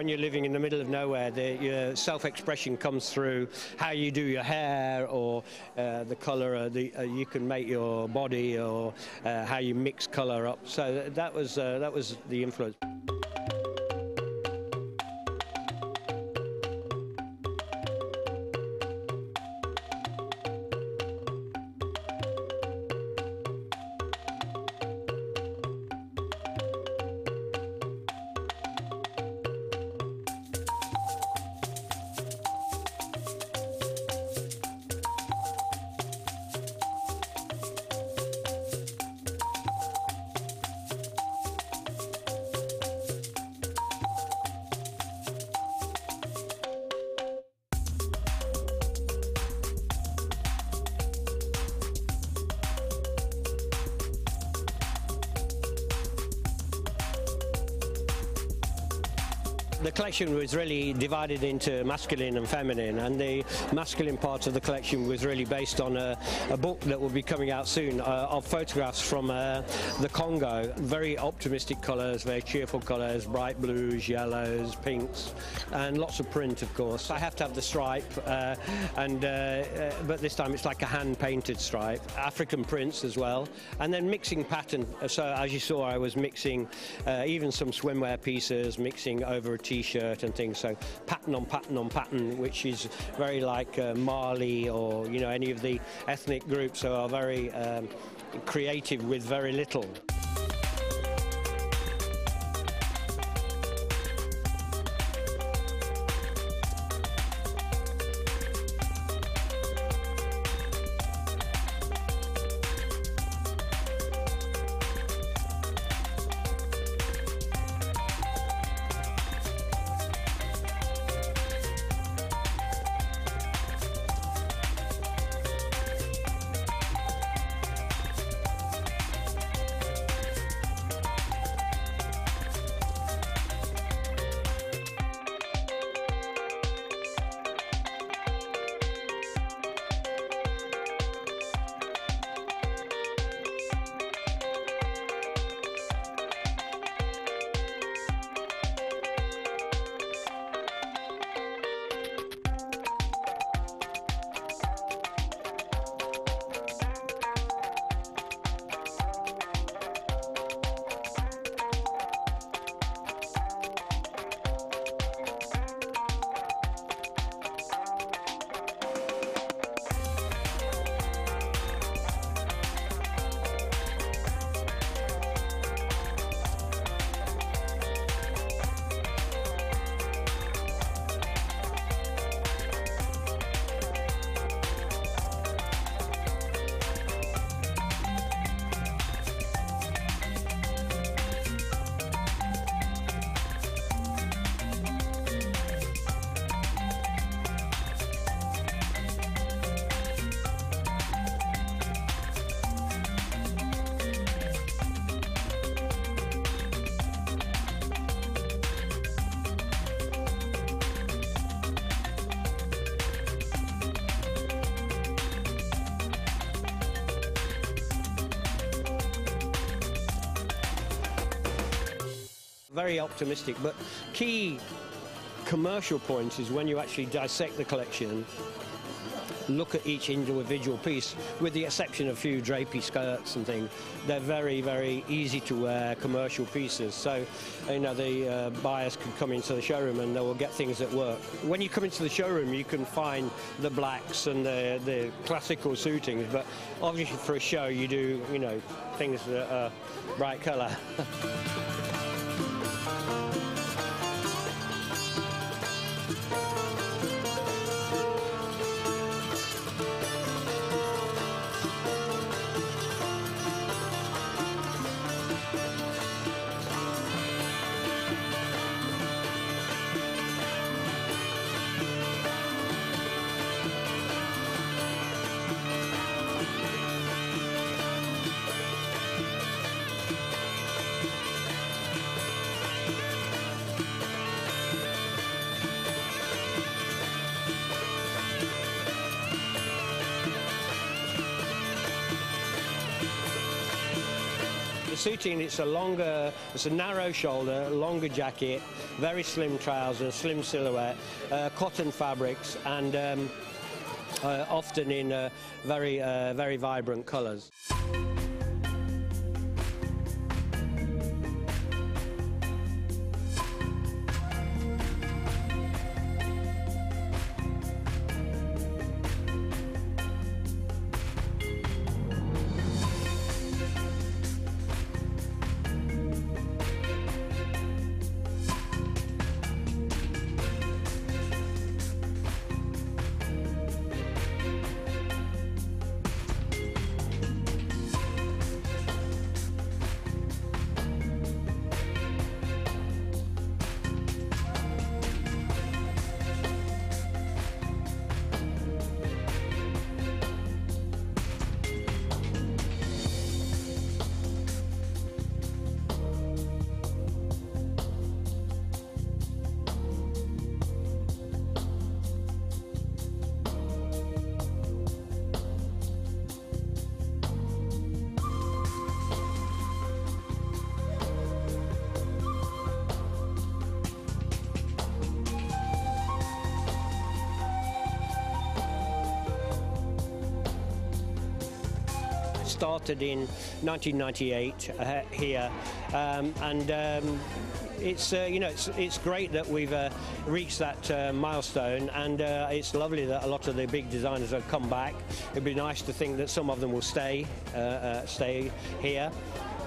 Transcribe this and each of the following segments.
When you're living in the middle of nowhere, the, your self-expression comes through how you do your hair or uh, the colour. Uh, the, uh, you can make your body or uh, how you mix colour up. So that was uh, that was the influence. The collection was really divided into masculine and feminine, and the masculine part of the collection was really based on a, a book that will be coming out soon uh, of photographs from uh, the Congo. Very optimistic colours, very cheerful colours, bright blues, yellows, pinks, and lots of print, of course. I have to have the stripe, uh, and uh, uh, but this time it's like a hand-painted stripe. African prints as well, and then mixing pattern. So as you saw, I was mixing uh, even some swimwear pieces, mixing over a t-shirt and things. So pattern on pattern on pattern, which is very like uh, Mali or you know any of the ethnic groups who are very um, creative with very little. Very optimistic, but key commercial points is when you actually dissect the collection, look at each individual piece, with the exception of a few drapey skirts and things. They're very, very easy to wear commercial pieces. So, you know, the uh, buyers can come into the showroom and they will get things that work. When you come into the showroom, you can find the blacks and the, the classical suitings, but obviously for a show, you do, you know, things that are bright colour. suiting, it's a longer, it's a narrow shoulder, longer jacket, very slim trousers, slim silhouette, uh, cotton fabrics, and um, uh, often in uh, very, uh, very vibrant colours. Started in 1998 uh, here, um, and um, it's uh, you know it's, it's great that we've uh, reached that uh, milestone, and uh, it's lovely that a lot of the big designers have come back. It'd be nice to think that some of them will stay uh, stay here.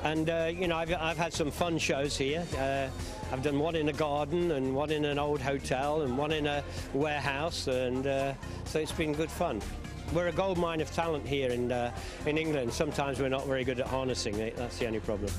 And you know, I've, I've had some fun shows here. I've done one in a garden and one in an old hotel and one in a warehouse, and so it's been good fun we're a gold mine of talent here in, uh, in England. Sometimes we're not very good at harnessing it. That's the only problem.